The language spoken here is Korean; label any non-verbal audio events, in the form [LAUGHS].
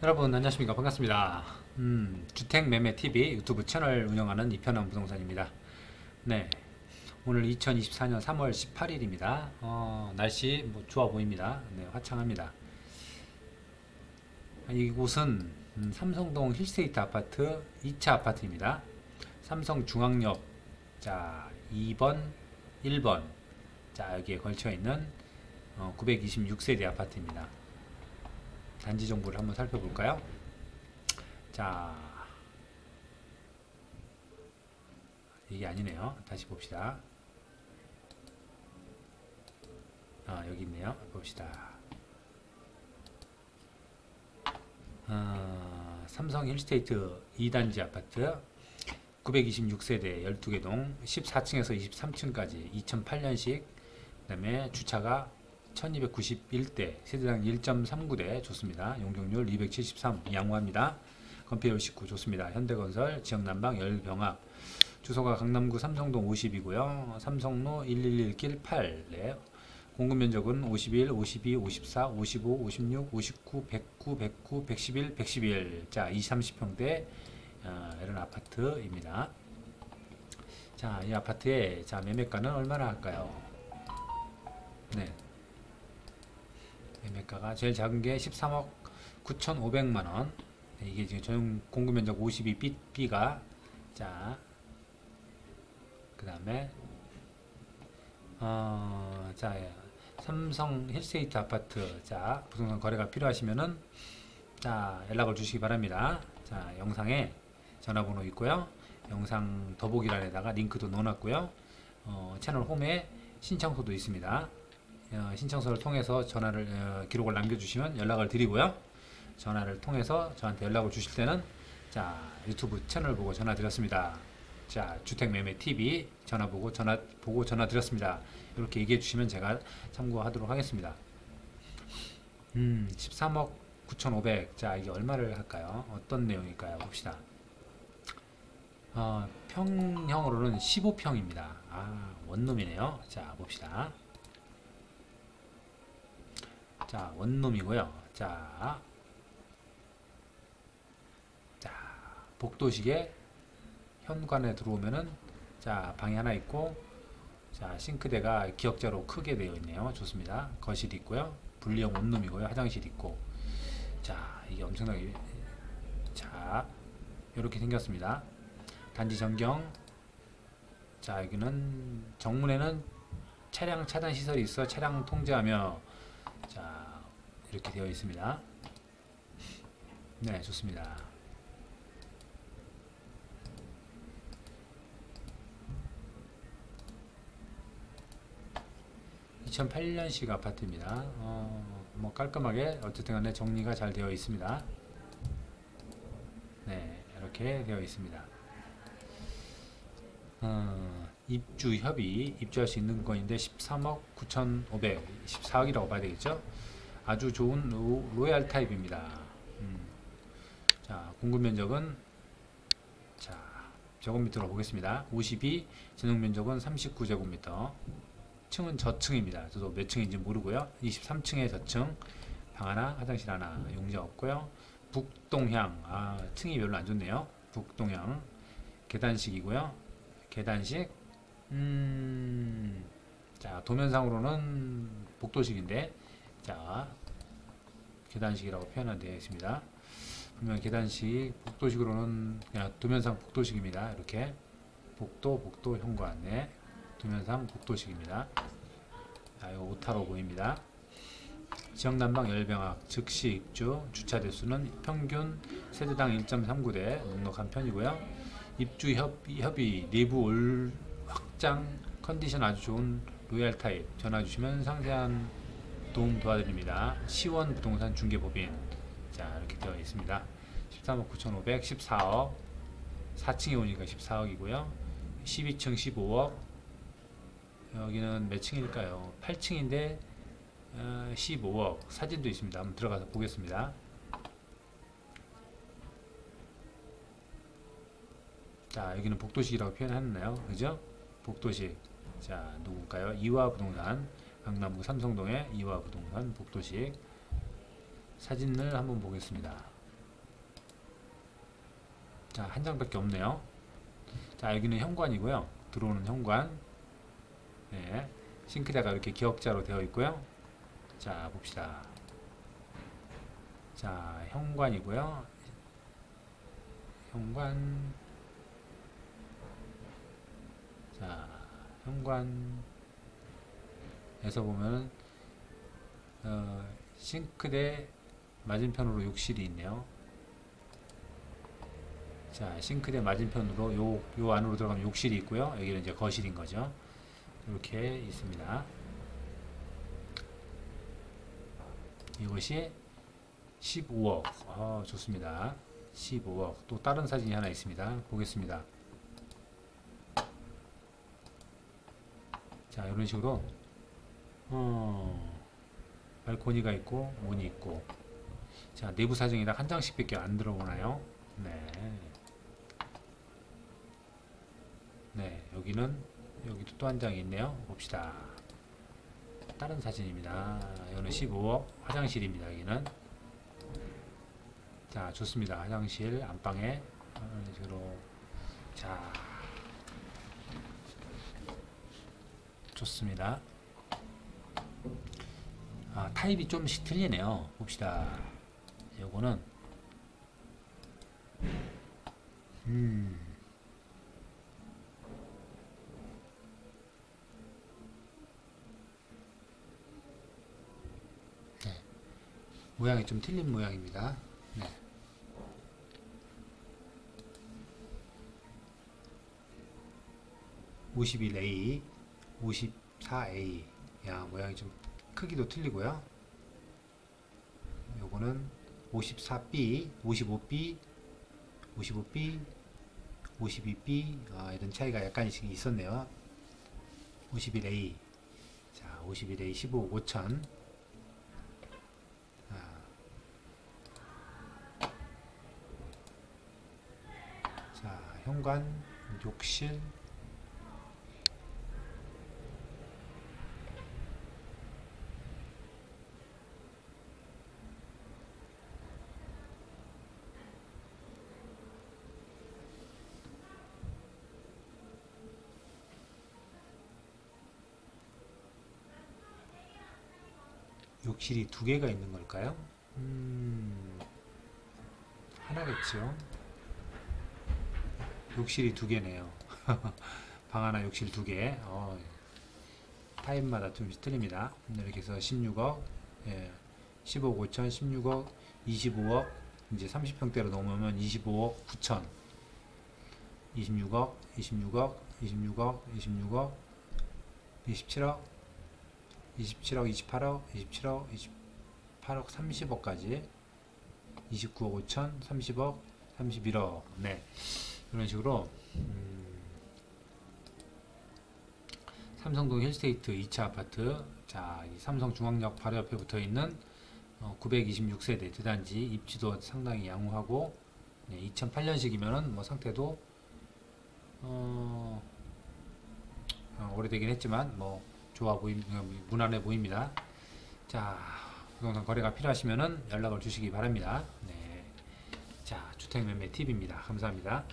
여러분 안녕하십니까? 반갑습니다. 음, 주택매매TV 유튜브 채널 운영하는 이편원 부동산입니다. 네 오늘 2024년 3월 18일입니다. 어, 날씨 뭐 좋아 보입니다. 네 화창합니다. 이곳은 음, 삼성동 힐스테이트 아파트 2차 아파트입니다. 삼성중앙역 자 2번 1번 자 여기에 걸쳐 있는 어, 926세대 아파트입니다 단지 정보를 한번 살펴볼까요? 자, 이게 아니네요. 다시 봅시다. 아, 여기 있네요. 봅시다. 아, 삼성 힐스테이트 2단지 아파트 926세대 12개 동 14층에서 23층까지 2008년식 그 다음에 주차가 1291대 세대당 1.39대 좋습니다. 용적률 273 양호합니다. 건폐율 19 좋습니다. 현대건설 지역난방 열병합 주소가 강남구 삼성동 50이고요. 삼성로 111길 8 네. 공급면적은 51, 52, 54, 55, 56, 59, 109, 109, 111, 111. 자, 20, 30평대 어, 이런 아파트입니다. 자, 이 아파트의 자 매매가는 얼마나 할까요? 네. 매매가가 제일 작은 게 13억 9,500만 원. 이게 지금 전용 공급 면적 52 B가 자 그 다음에 어, 자 삼성 힐스테이트 아파트. 자 부동산 거래가 필요하시면은 자 연락을 주시기 바랍니다. 자 영상에 전화번호 있고요. 영상 더보기란에다가 링크도 넣어 놨고요. 어, 채널 홈에 신청서도 있습니다. 어, 신청서를 통해서 전화를 어, 기록을 남겨주시면 연락을 드리고요. 전화를 통해서 저한테 연락을 주실 때는 자 유튜브 채널 보고 전화 드렸습니다. 자 주택매매 TV 전화 보고 전화 보고 전화 드렸습니다. 이렇게 얘기해 주시면 제가 참고하도록 하겠습니다. 음 13억 9,500. 자 이게 얼마를 할까요? 어떤 내용일까요? 봅시다. 어, 평형으로는 15평입니다. 아 원룸이네요. 자 봅시다. 자, 원룸이고요. 자, 자, 복도식에 현관에 들어오면은 자, 방이 하나 있고 자, 싱크대가 기역자로 크게 되어 있네요. 좋습니다. 거실이 있고요. 분리형 원룸이고요. 화장실 있고. 자, 이게 엄청나게 자, 이렇게 생겼습니다. 단지 전경 자, 여기는 정문에는 차량 차단 시설이 있어 차량 통제하며 자 이렇게 되어 있습니다. 네 좋습니다. 2008년식 아파트입니다. 어, 뭐 깔끔하게 어쨌든 간에 정리가 잘 되어 있습니다. 네 이렇게 되어 있습니다. 어, 입주 협의 입주할 수 있는 건인데 13억 9,500 14억이라고 봐야 되겠죠 아주 좋은 로, 얄 타입입니다. 음. 자 공급 면적은 자 제곱미터로 보겠습니다. 52 전용 면적은 39제곱미터. 층은 저층입니다. 저도 몇 층인지 모르고요. 23층의 저층. 방 하나 화장실 하나 용자 없고요. 북동향. 아 층이 별로 안 좋네요. 북동향. 계단식이고요. 계단식 음, 자 도면상으로는 복도식인데 자 계단식이라고 표현되어 있습니다. 분명 계단식 복도식으로는 그냥 도면상 복도식입니다. 이렇게 복도 복도 현관 네 도면상 복도식입니다. 자, 이거 오타로 보입니다. 지역 난방 열병합 즉시 입주 주차 대수는 평균 세대당 1.39대 넉넉한 편이고요. 입주 협, 협의 내부 all 확장 컨디션 아주 좋은 로얄 타입 전화 주시면 상세한 도움 도와드립니다. 시원 부동산 중개법인 자 이렇게 되어 있습니다. 13억 9,500 14억 4층에 오니까 14억이고요. 12층 15억 여기는 몇 층일까요? 8층인데 어, 15억 사진도 있습니다. 한번 들어가서 보겠습니다. 자 여기는 복도식이라고 표현했나요? 그죠? 복도식 자 누굴까요? 이화 부동산 강남구 삼성동의 이화 부동산 복도식 사진을 한번 보겠습니다. 자, 한 장밖에 없네요. 자, 여기는 현관이고요. 들어오는 현관. 네. 싱크대가 이렇게 기역자로 되어 있고요. 자, 봅시다. 자, 현관이고요. 현관. 자, 현관 에서 보면 어, 싱크대 맞은편으로 욕실이 있네요. 자, 싱크대 맞은편으로 요, 요 안으로 들어가면 욕실이 있고요. 여기는 이제 거실인 거죠. 이렇게 있습니다. 이것이 15억. 아, 좋습니다. 15억. 또 다른 사진이 하나 있습니다. 보겠습니다. 자, 이런 식으로 어, 발코니가 있고 문이 있고 자, 내부 사정이 딱한 장씩 밖에 안 들어오나요? 네. 네, 여기는 여기도 또 한 장이 있네요. 봅시다. 다른 사진입니다. 이거는 15억 화장실입니다. 여기는 자 좋습니다. 화장실 안방에 이런 식으로 자 좋습니다. 아, 타입이 좀씩 틀리네요. 봅시다. 요거는 음 모양이 좀 틀린 모양입니다. 네. (51A) (54A) 야 모양이 좀 크기도 틀리고요. 요거는 (54B) (55B) (55B) (52B) 아, 이런 차이가 약간씩 있었네요. (51A) 자 (51A) (15억 5천) 자, 현관, 욕실, 욕실이 두 개가 있는 걸까요? 음, 하나겠죠. 욕실이 두 개네요. [LAUGHS] 방 하나 욕실 두 개. 어, 타입마다 좀 틀립니다. 이렇게 해서 16억, 예, 15억 5천, 16억, 25억, 이제 30평대로 넘으면 25억 9천, 26억, 26억, 26억, 26억, 27억, 27억, 28억, 27억, 28억, 30억까지 29억 5천, 30억, 31억. 네. 이런 식으로 음, 삼성동 힐스테이트 2차 아파트 자, 삼성 중앙역 바로 옆에 붙어 있는 어, 926세대 대단지 입지도 상당히 양호하고 네, 2008년식이면은 뭐 상태도 어, 어, 오래되긴 했지만 뭐 좋아 보임 무난해 보입니다. 자, 부동산 거래가 필요하시면은 연락을 주시기 바랍니다. 네. 자, 주택 매매 팁입니다. 감사합니다.